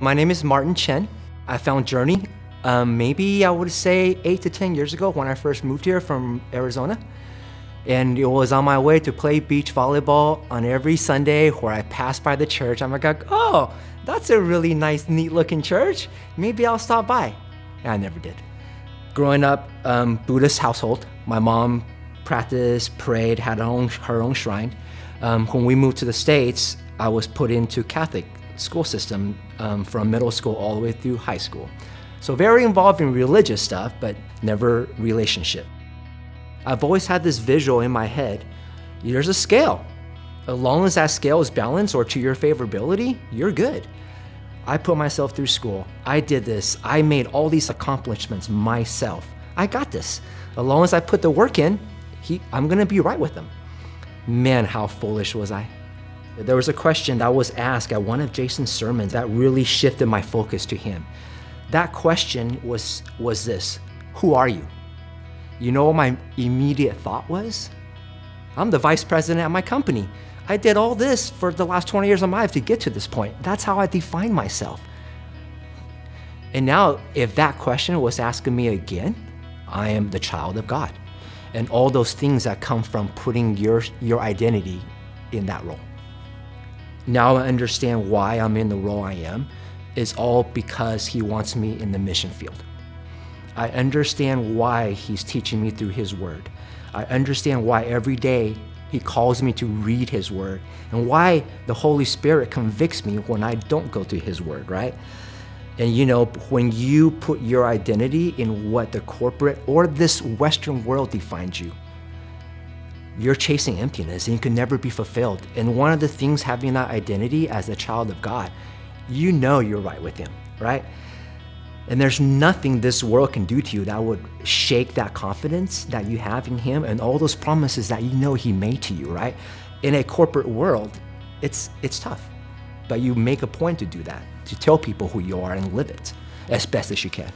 My name is Martin Chen. I found Journey um, maybe I would say eight to 10 years ago when I first moved here from Arizona. And it was on my way to play beach volleyball on every Sunday where I passed by the church. I'm like, oh, that's a really nice, neat looking church. Maybe I'll stop by. And I never did. Growing up, um, Buddhist household, my mom practiced, prayed, had her own, her own shrine. Um, when we moved to the States, I was put into Catholic school system um, from middle school all the way through high school. So very involved in religious stuff, but never relationship. I've always had this visual in my head. There's a scale. As long as that scale is balanced or to your favorability, you're good. I put myself through school. I did this. I made all these accomplishments myself. I got this. As long as I put the work in, he, I'm gonna be right with him. Man, how foolish was I? There was a question that was asked at one of Jason's sermons that really shifted my focus to him. That question was, was this Who are you? You know what my immediate thought was? I'm the vice president at my company. I did all this for the last 20 years of my life to get to this point. That's how I define myself. And now, if that question was asking me again, I am the child of God. And all those things that come from putting your, your identity in that role. Now I understand why I'm in the role I am is all because he wants me in the mission field. I understand why he's teaching me through his word. I understand why every day he calls me to read his word and why the Holy Spirit convicts me when I don't go to his word, right? And you know, when you put your identity in what the corporate or this Western world defines you, you're chasing emptiness and you can never be fulfilled. And one of the things having that identity as a child of God you know you're right with Him, right? And there's nothing this world can do to you that would shake that confidence that you have in Him and all those promises that you know He made to you, right? In a corporate world, it's, it's tough. But you make a point to do that, to tell people who you are and live it as best as you can.